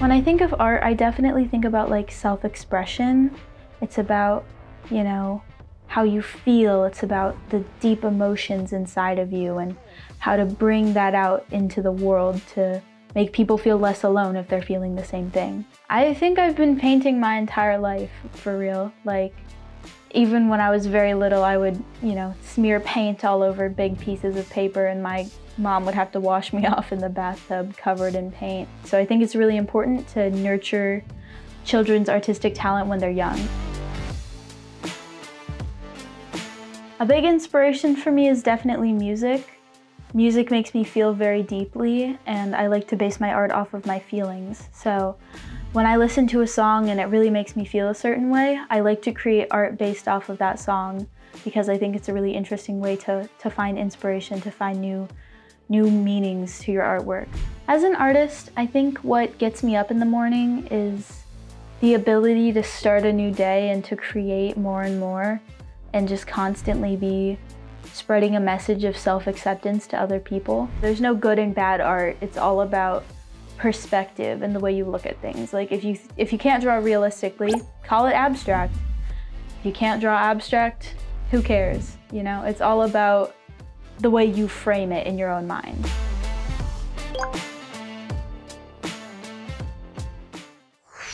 When I think of art, I definitely think about like self-expression. It's about, you know, how you feel. It's about the deep emotions inside of you and how to bring that out into the world to make people feel less alone if they're feeling the same thing. I think I've been painting my entire life for real. Like even when I was very little, I would, you know, smear paint all over big pieces of paper and my mom would have to wash me off in the bathtub covered in paint. So I think it's really important to nurture children's artistic talent when they're young. A big inspiration for me is definitely music. Music makes me feel very deeply and I like to base my art off of my feelings. So when I listen to a song and it really makes me feel a certain way, I like to create art based off of that song because I think it's a really interesting way to, to find inspiration, to find new, new meanings to your artwork. As an artist, I think what gets me up in the morning is the ability to start a new day and to create more and more and just constantly be spreading a message of self-acceptance to other people. There's no good and bad art. It's all about perspective and the way you look at things. Like if you if you can't draw realistically, call it abstract. If you can't draw abstract, who cares? You know, it's all about the way you frame it in your own mind.